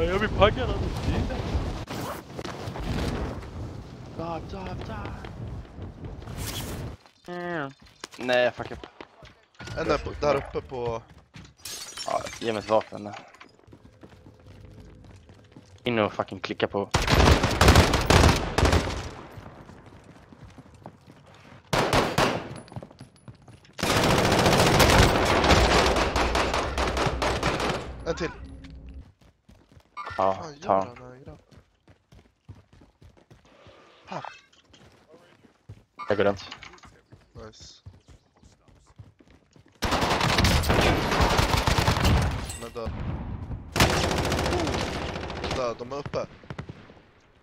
Ja, jag blir paggad alltså. Dive, dive, dive. Mm. Nej, jag fuckar upp. En där, på, där uppe på... Ja, ge mig ett vapen. In och fucking klicka på. En till. Ja, Fan ta gör den. han här grabben? Jag går runt. Nice. De är död. Oh. Död, de är uppe.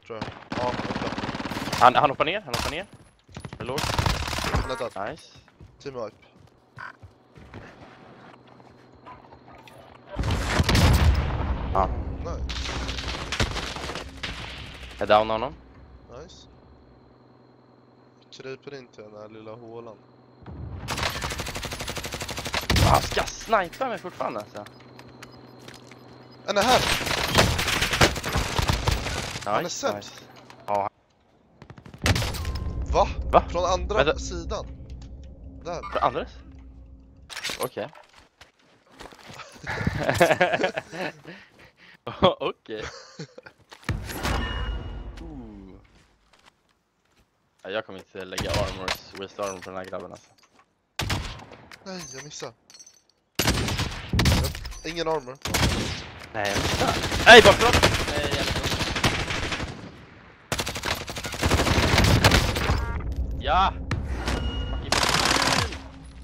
Tror jag. Ja, uppe. Han, han hoppar ner, han hoppar ner. Det låg. Han är död. Nice. Team wipe. Ja. Nice. Jag downar honom. Nice. Kryper in till den här lilla hålan. Han ska snipa mig fortfarande alltså. En är här! Nice, Han är sämst. nice. Ja, Va? Va? Från andra Vänta. sidan. Där. för andres? Okej. Okej. Jag kommer inte lägga armors, west armor på den här grabben alltså. Nej, jag missade. Jag... Ingen armor. Nej, jag missade. Nej, bakifrån! Nej, jävlar. Ja!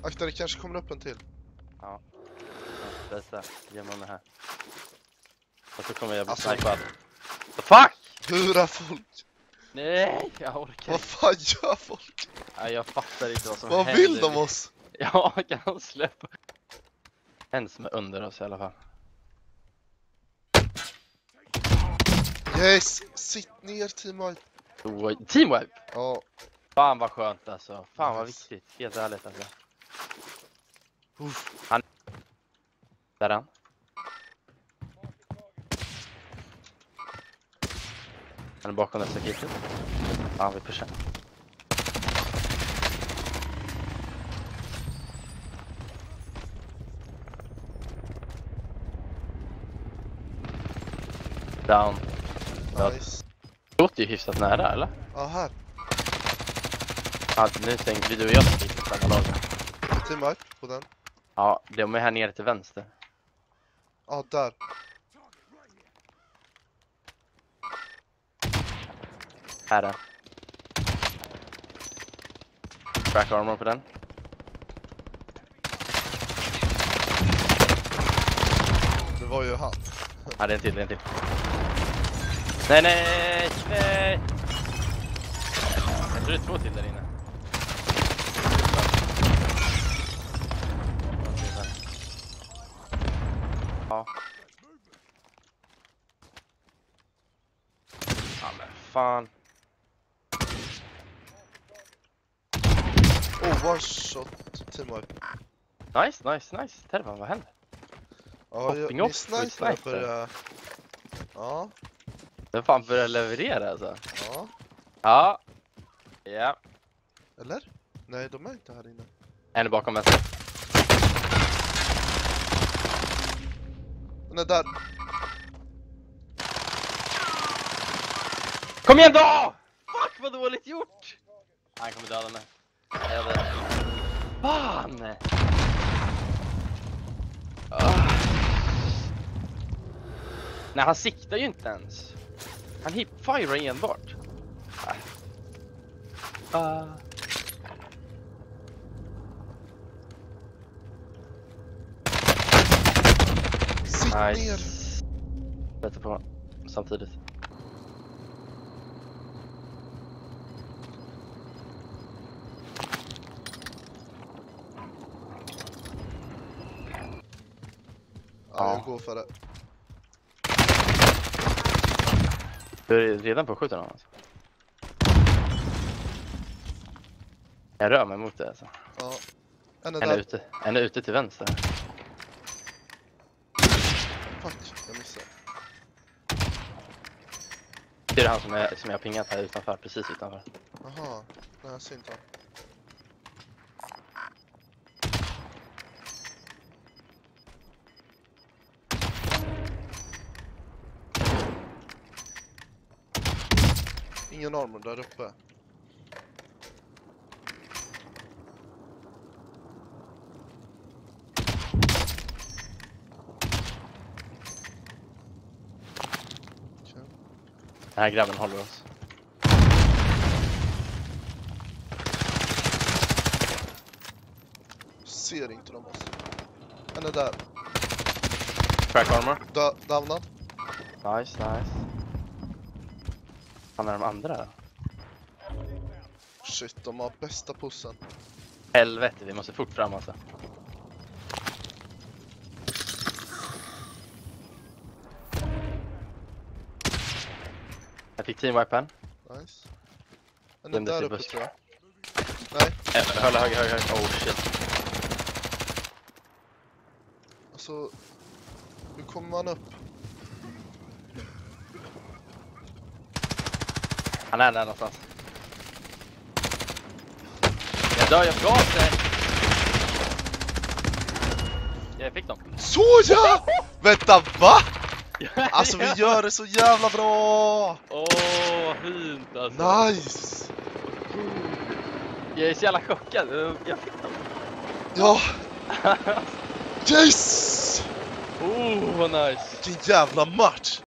Akta, det kanske kommer upp en till. Ja, Bästa, gömma mig här. Och så kommer jag bli Alltså- snipad. The fuck! Hura folk! Nej, jag orkar Vad inte. fan gör folk? Nej, Jag fattar inte vad som Vad händer. vill de oss? Ja, kan han släppa? En som är under oss i alla fall. Yes! Sitt ner team wipe. Oh, teamwipe! Ja, Fan vad skönt alltså. Fan vad Nice. viktigt. Helt ärligt alltså. Uff. Han... Där är han. Han är bakom nästa staketet. Ja, han vill pusha. Down. Nice. Det låter ju hyfsat nära eller? Ja, här. Ja, nu stänger vi du och jag staketet på samma lag. Team wipe på den. Ja, de är här nere till vänster. Ja, där. Här är Crack armor på den. Det var ju han. Ja, det är en till, det är en till. Nej, nej, nej! Jag tror det är två till där inne. Ja. Ja men fan. Oh, one shot. Team wipe. Nice, nice, nice. Tervan, vad händer? Ja, jag, sniper sniper. börjar... Ja, Den fan börjar leverera alltså. ja. Ja. Ja. Eller? Nej, de är inte här inne. En bakom vänster. Den är där. Kom igen då! Fuck vad dåligt gjort! Han kommer döda mig. Jag dör. Fan! Ah. Nej, han siktar ju inte ens. Han hipfirar enbart. Ah. Sitt ner! Nice. Sätter på samtidigt. Ja, jag Ja. går för det. Du är redan på 17 alltså. Jag rör mig mot det alltså. Ja. En är En är ute, en är ute till vänster. Fuck, jag missade. Det är han som, är, som jag pingat här utanför, precis utanför. Jaha, nej jag inte han. Ingen armor där uppe. Den här grabben håller oss. Ser inte dem oss. En är där. Crack armor. Da downad. Nice, nice. Han är de andra? Shit, de har bästa pussen. Helvete, vi måste fort fram alltså. Jag fick team weapon. Nice. En är där uppe tror jag. Nej, Eh, Höger, höger, höger. Oh shit. alltså. Hur kommer man upp? Han är där någonstans. Jag dör, jag dig! Jag fick dem. Så ja! Vänta, va? Alltså vi gör det så jävla bra! Åh, vad fint alltså. Nice! Jag är så jävla chockad. Jag fick dem. Ja! Yes! Oh, vad nice. Vilken jävla match!